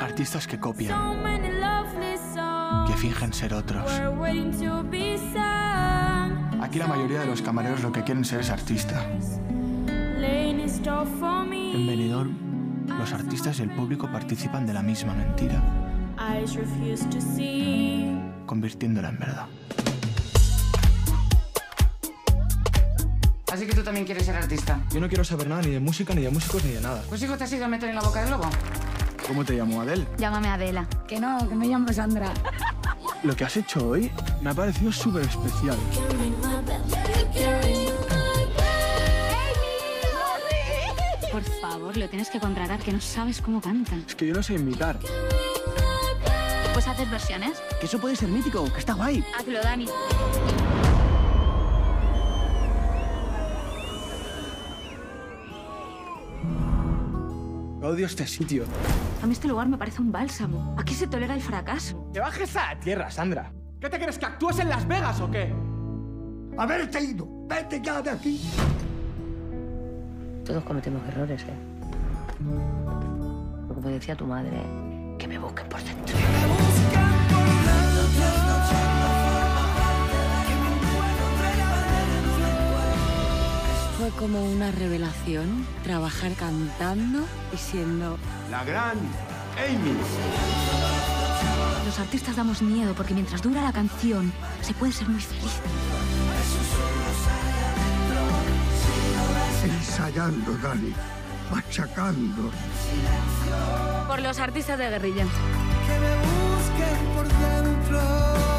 Artistas que copian, que fingen ser otros. Aquí la mayoría de los camareros lo que quieren ser es artista. En Benidorm, los artistas y el público participan de la misma mentira, convirtiéndola en verdad. Así que tú también quieres ser artista. Yo no quiero saber nada ni de música, ni de músicos, ni de nada. Pues hijo, te has ido a meter en la boca del lobo. ¿Cómo te llamo, Adel? Llámame Adela. Que no, que me llamo Sandra. Lo que has hecho hoy me ha parecido súper especial. Por favor, lo tienes que contratar, que no sabes cómo canta. Es que yo no sé imitar. Pues haces versiones. Que eso puede ser mítico, que está guay. Hazlo, Dani. Odio este sitio. A mí este lugar me parece un bálsamo. Aquí se tolera el fracaso. ¡Que bajes a la tierra, Sandra! ¿Qué te crees, que actúas en Las Vegas o qué? Haberte ido. Vete ya de aquí. Todos cometemos errores, ¿eh? Pero como decía tu madre, que me busquen por dentro. Fue como una revelación trabajar cantando y siendo La gran Amy. Los artistas damos miedo porque mientras dura la canción se puede ser muy feliz. Ensayando, Dani. Machacando. Por los artistas de guerrilla. Que me busquen por dentro.